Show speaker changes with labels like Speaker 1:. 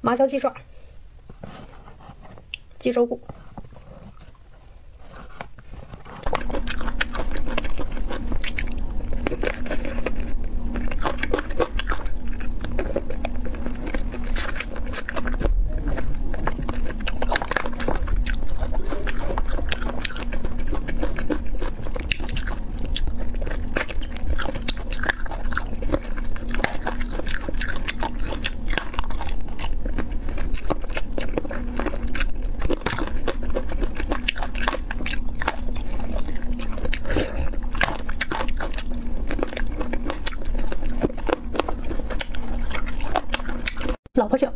Speaker 1: 麻椒鸡爪、鸡肘骨。老婆饺。